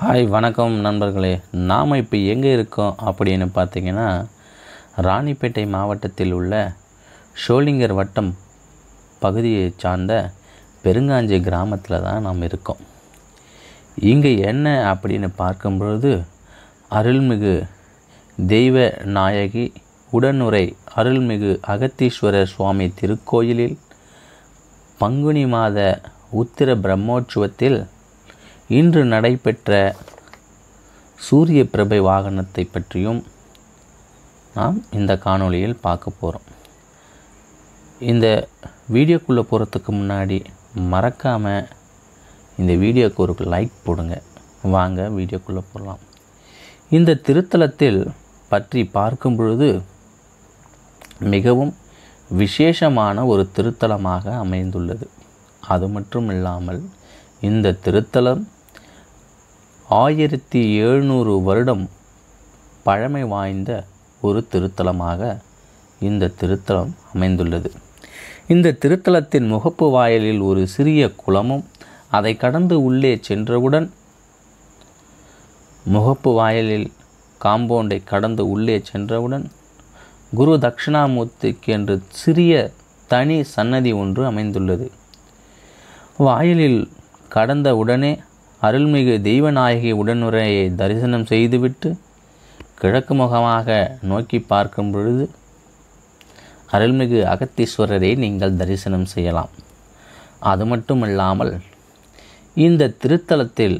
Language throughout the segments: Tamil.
ஹாய் வணக்கம் நண்பர்களே. நாம் இப்போ எங்கே இருக்கோம் அப்படின்னு பார்த்தீங்கன்னா ராணிப்பேட்டை மாவட்டத்தில் உள்ள ஷோலிங்கர் வட்டம் பகுதியை சார்ந்த பெருங்காஞ்சி கிராமத்தில் தான் நாம் இருக்கோம். இங்கே என்ன அப்படின்னு பார்க்கும்பொழுது அருள்மிகு தெய்வ நாயகி உடனுரை அருள்மிகு அகத்தீஸ்வரர் சுவாமி திருக்கோயிலில் பங்குனி மாத உத்திர பிரம்மோற்சவத்தில் இன்று நடைபெற்ற சூரிய பிரபை வாகனத்தை பற்றியும் நாம் இந்த காணொளியில் பார்க்க போகிறோம் இந்த வீடியோக்குள்ளே போகிறதுக்கு முன்னாடி மறக்காமல் இந்த வீடியோக்கு ஒரு லைக் போடுங்க. வாங்க வீடியோக்குள்ளே போடலாம் இந்த திருத்தலத்தில் பற்றி பார்க்கும் பொழுது மிகவும் விசேஷமான ஒரு திருத்தலமாக அமைந்துள்ளது. அது மட்டும் இல்லாமல் இந்த திருத்தலம் ஆயிரத்தி எழுநூறு வருடம் பழமை வாய்ந்த ஒரு திருத்தலமாக இந்த திருத்தலம் அமைந்துள்ளது. இந்த திருத்தலத்தின் முகப்பு வாயிலில் ஒரு சிறிய குளமும் அதை கடந்து உள்ளே சென்றவுடன் முகப்பு வாயிலில் காம்பவுண்டை கடந்து உள்ளே சென்றவுடன் குரு தட்சிணாமூர்த்திக்கு என்று சிறிய தனி சன்னதி ஒன்று அமைந்துள்ளது. வாயிலில் கடந்த உடனே அருள்மிகு தெய்வநாயகி உடனுரையை தரிசனம் செய்துவிட்டு கிழக்கு முகமாக நோக்கி பார்க்கும் பொழுது அருள்மிகு அகத்தீஸ்வரரை நீங்கள் தரிசனம் செய்யலாம். அது மட்டுமல்லாமல் இந்த திருத்தலத்தில்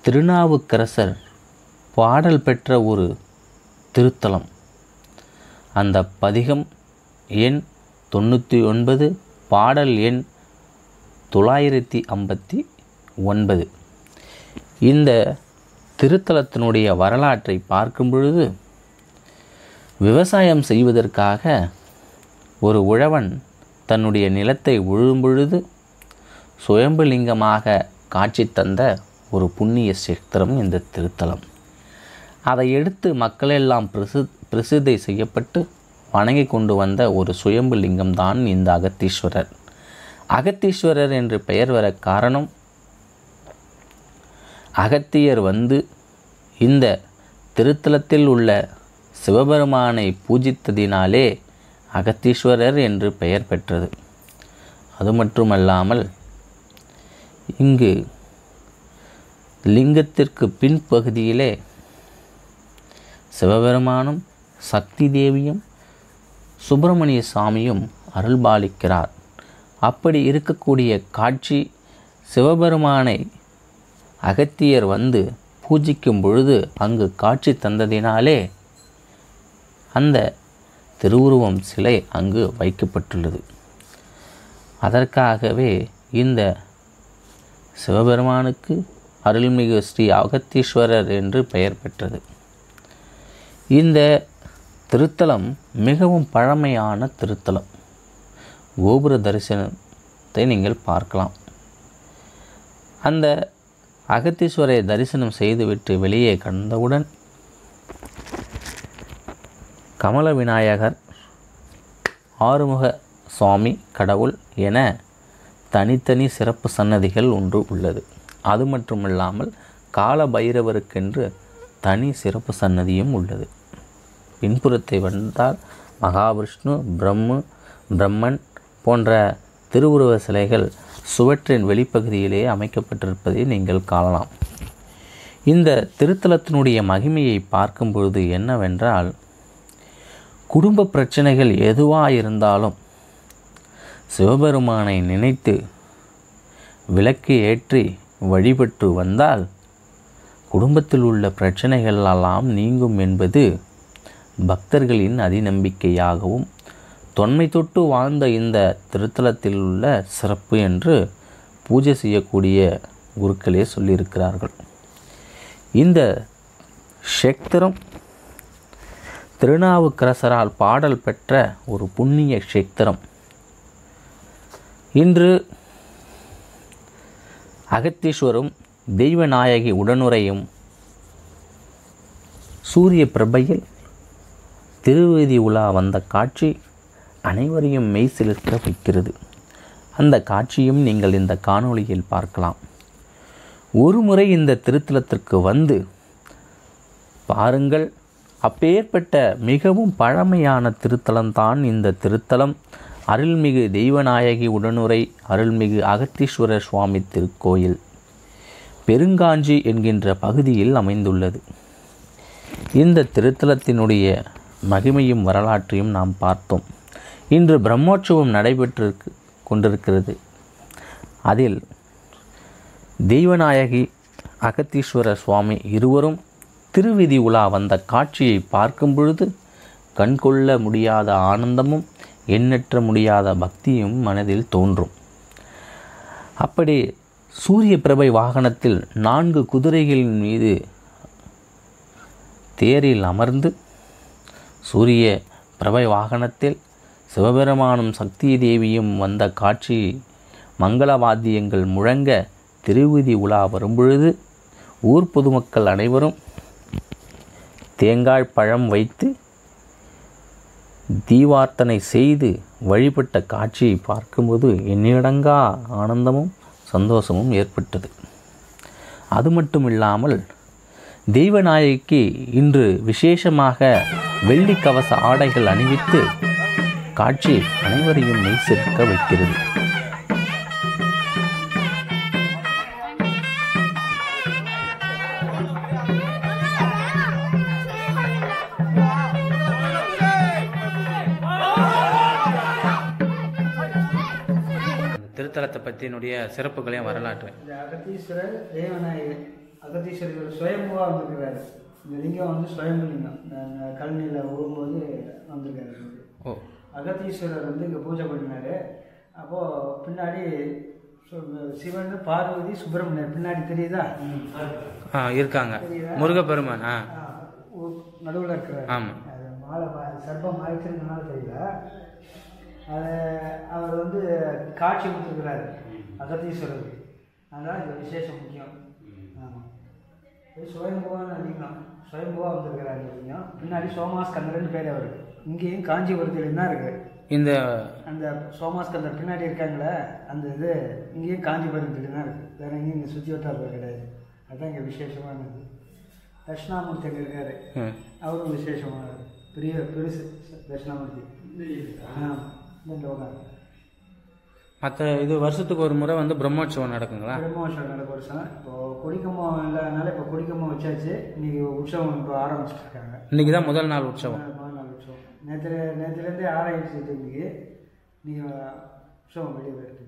திருநாவுக்கரசர் பாடல் பெற்ற ஒரு திருத்தலம். அந்த பதிகம் எண் தொண்ணூற்றி ஒன்பது பாடல் எண் தொள்ளாயிரத்தி ஐம்பத்தி ஒன்பது. இந்த திருத்தலத்தினுடைய வரலாற்றை பார்க்கும் பொழுது விவசாயம் செய்வதற்காக ஒரு உழவன் தன்னுடைய நிலத்தை உழும் பொழுது சுயம்புலிங்கமாக காட்சி தந்த ஒரு புண்ணிய சித்திரம் இந்த திருத்தலம். அதை எடுத்து மக்களெல்லாம் பிரசி பிரசித்தி செய்யப்பட்டு வணங்கி கொண்டு வந்த ஒரு சுயம்பு லிங்கம்தான் இந்த அகத்தீஸ்வரர். அகத்தீஸ்வரர் என்று பெயர் வர காரணம் அகத்தியர் வந்து இந்த திருத்தலத்தில் உள்ள சிவபெருமானை பூஜித்ததினாலே அகத்தீஸ்வரர் என்று பெயர் பெற்றது. அது மட்டுமல்லாமல் இங்கு லிங்கத்திற்கு பின்பகுதியிலே சிவபெருமானும் சக்தி தேவியும் சுப்பிரமணிய சாமியும் அருள்பாலிக்கிறார். அப்படி இருக்கக்கூடிய காட்சி சிவபெருமானை அகத்தியர் வந்து பூஜிக்கும் பொழுது அங்கு காட்சி தந்ததினாலே அந்த திருவுருவம் சிலை அங்கு வைக்கப்பட்டுள்ளது. அதற்காகவே இந்த சிவபெருமானுக்கு அருள்மிகு ஸ்ரீ அகத்தீஸ்வரர் என்று பெயர் பெற்றது. இந்த திருத்தலம் மிகவும் பழமையான திருத்தலம். கோபுர தரிசனத்தை நீங்கள் பார்க்கலாம். அந்த அகத்தீஸ்வரை தரிசனம் செய்துவிட்டு வெளியே கண்டவுடன் கமல விநாயகர் ஆறுமுக சுவாமி கடவுள் என தனித்தனி சிறப்பு சன்னதிகள் ஒன்று உள்ளது. அது மட்டுமில்லாமல் கால பைரவருக்கென்று தனி சிறப்பு சன்னதியும் உள்ளது. பின்புறத்தை வந்தால் மகாவிஷ்ணு பிரம்மு பிரம்மன் போன்ற திருவுருவ சிலைகள் சுவற்றின் வெளிப்பகுதியிலே அமைக்கப்பட்டிருப்பதை நீங்கள் காணலாம். இந்த திருத்தலத்தினுடைய மகிமையை பார்க்கும் பொழுது என்னவென்றால் குடும்ப பிரச்சனைகள் எதுவாக இருந்தாலும் சிவபெருமானை நினைத்து விளக்கு ஏற்றி வழிபட்டு வந்தால் குடும்பத்தில் உள்ள பிரச்சனைகள் எல்லாம் நீங்கும் என்பது பக்தர்களின் அதிநம்பிக்கையாகவும் தொன்மை தொட்டு வாழ்ந்த இந்த திருத்தலத்தில் உள்ள சிறப்பு என்று பூஜை செய்யக்கூடிய குருக்களே சொல்லியிருக்கிறார்கள். இந்த க்ஷேத்திரம் திருநாவுக்கரசரால் பாடல் பெற்ற ஒரு புண்ணிய க்ஷேத்திரம் இன்று அகத்தீஸ்வரும் தெய்வநாயகி உடனுரையும் சூரிய பிரபையில் திருவேதி உலா வந்த காட்சி அனைவரையும் மெய் சிலிர்க்க வைக்கிறது. அந்த காட்சியும் நீங்கள் இந்த காணொளியில் பார்க்கலாம். ஒரு முறை இந்த திருத்தலத்திற்கு வந்து பாருங்கள் அப்பேற்பட்ட மிகவும் பழமையான திருத்தலம்தான் இந்த திருத்தலம். அருள்மிகு தெய்வநாயகி உடனுரை அருள்மிகு அகத்தீஸ்வரர் சுவாமி திருக்கோயில். பெருங்காஞ்சி என்கின்ற பகுதியில் அமைந்துள்ளது. இந்த திருத்தலத்தினுடைய மகிமையும் வரலாற்றையும் நாம் பார்த்தோம். இன்று பிரம்மோற்சவம் நடைபெற்று கொண்டிருக்கிறது. அதில் தெய்வநாயகி அகத்தீஸ்வர சுவாமி இருவரும் திருவிதி உலா வந்த காட்சியை பார்க்கும் பொழுது கண்கொள்ள முடியாத ஆனந்தமும் எண்ணற்ற முடியாத பக்தியும் மனதில் தோன்றும். அப்படி சூரிய பிரபை வாகனத்தில் நான்கு குதிரைகளின் மீது தேரில் அமர்ந்து சூரிய பிரபை வாகனத்தில் சிவபெருமானும் சக்தி தேவியும் வந்த காட்சி மங்கள வாத்தியங்கள் முழங்க திருவிதி உலா வரும்பொழுது ஊர் பொதுமக்கள் அனைவரும் தேங்காய் பழம் வைத்து தீவார்த்தனை செய்து வழிபட்ட காட்சியை பார்க்கும்போது எண்ணிலடங்கா ஆனந்தமும் சந்தோஷமும் ஏற்பட்டது. அது மட்டும் இல்லாமல் தெய்வநாயகிக்கு இன்று விசேஷமாக வெள்ளி கவச ஆடைகள் அணிவித்து காட்சி அனைவரையும் மெய் சிற்க வைக்கிறது. திருத்தலத்தை பற்றினுடைய சிறப்புகளையும் வரலாற்று. இந்த அகத்தீஸ்வரர் தேவநாயகர் அகத்தீஸ்வரர் சுயம்புவாக வந்திருக்கிறாரு. இந்த லிங்கம் வந்து சுயம்பு லிங்கம் கழனியில் விழும்போது வந்திருக்காரு. ஓ அகத்தீஸ்வரர் வந்து இங்கே பூஜை பண்ணினாரு. அப்போது பின்னாடி சிவன் பார்வதி சுப்பிரமணியர் பின்னாடி தெரியுதா? ஆ இருக்காங்க. முருகப்பெருமான் ஆ. நடுவில் இருக்கிறார். ஆமாம் அது மாலை சர்ப்பம் மறைச்சிருந்தனால தெரியல. அது அவர் வந்து காட்சி கொடுத்துருக்கிறாரு அகத்தீஸ்வரர் அதனால் இது விசேஷம் முக்கியம். ஆமாம் இது சுயம்புவான லிங்கம் சுயம்புவா வந்திருக்கிறார் இந்த லிங்கம் பின்னாடி சோமாஸ்கந்தர்னு பேர் அவர். இங்கேயும் காஞ்சிபுரத்தில் தான் இருக்குது இந்த அந்த சோமாஸ்கந்தர் பின்னாடி இருக்காங்களே அந்த இது இங்கேயும் காஞ்சிபுரத்தில் தான் இருக்குது வேற எங்கேயும் இங்கே சுற்றி வட்டாரத்தில் கிடையாது. அதுதான் இங்கே விசேஷமானது. தட்சிணாமூர்த்தி அங்கே இருக்காரு அவரும் விசேஷமானவர் பெரிய பெருசு தட்சிணாமூர்த்தி. ஆ இந்த உட்காந்து மற்ற இது வருஷத்துக்கு ஒரு முறை வந்து பிரம்மோற்சவம் நடக்குங்களா? பிரம்மோற்சவம் நடக்க வருஷம் இப்போ கொடிக்கம்பம் இல்லாதனால இப்போ கொடிக்கம்பம் வச்சாச்சு. இன்னைக்கு உற்சவம் இப்போ ஆரம்பிச்சிட்டு இருக்காங்க. இன்னைக்கு தான் முதல் நாள் உற்சவம். நேற்று நேற்றுலேருந்தே ஆராய்ச்சி இன்னைக்கு நீங்கள் உற்சவம் வெளியே போயிருக்கு